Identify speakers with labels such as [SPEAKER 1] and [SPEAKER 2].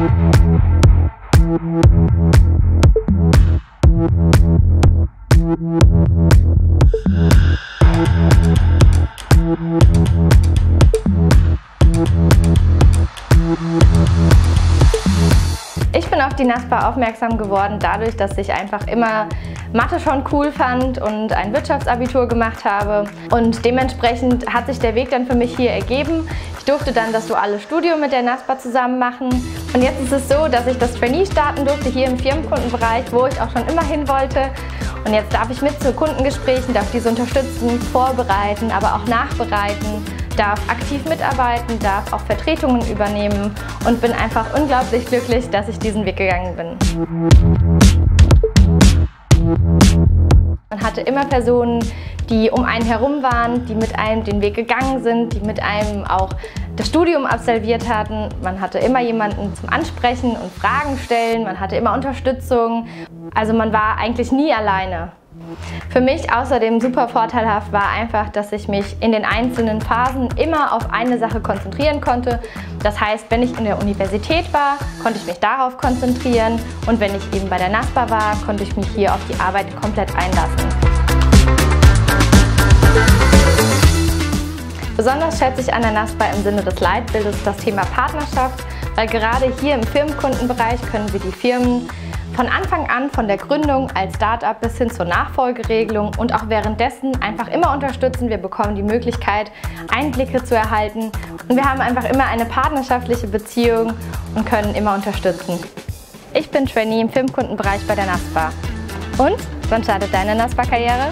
[SPEAKER 1] Ich bin auf die NASPA aufmerksam geworden dadurch, dass ich einfach immer Mathe schon cool fand und ein Wirtschaftsabitur gemacht habe. Und dementsprechend hat sich der Weg dann für mich hier ergeben. Ich durfte dann das duale Studium mit der NASPA zusammen machen. Und jetzt ist es so, dass ich das Trainee starten durfte hier im Firmenkundenbereich, wo ich auch schon immer hin wollte. Und jetzt darf ich mit zu Kundengesprächen, darf diese unterstützen, vorbereiten, aber auch nachbereiten darf aktiv mitarbeiten, darf auch Vertretungen übernehmen und bin einfach unglaublich glücklich, dass ich diesen Weg gegangen bin. Man hatte immer Personen, die um einen herum waren, die mit einem den Weg gegangen sind, die mit einem auch das Studium absolviert hatten. Man hatte immer jemanden zum Ansprechen und Fragen stellen, man hatte immer Unterstützung. Also man war eigentlich nie alleine. Für mich außerdem super vorteilhaft war einfach, dass ich mich in den einzelnen Phasen immer auf eine Sache konzentrieren konnte. Das heißt, wenn ich in der Universität war, konnte ich mich darauf konzentrieren und wenn ich eben bei der NASPA war, konnte ich mich hier auf die Arbeit komplett einlassen. Besonders schätze ich an der NASPA im Sinne des Leitbildes das Thema Partnerschaft, weil gerade hier im Firmenkundenbereich können wir die Firmen von Anfang an, von der Gründung als Startup bis hin zur Nachfolgeregelung und auch währenddessen einfach immer unterstützen. Wir bekommen die Möglichkeit, Einblicke zu erhalten und wir haben einfach immer eine partnerschaftliche Beziehung und können immer unterstützen. Ich bin Trainee im Filmkundenbereich bei der NASPA. Und wann startet deine NASPA-Karriere?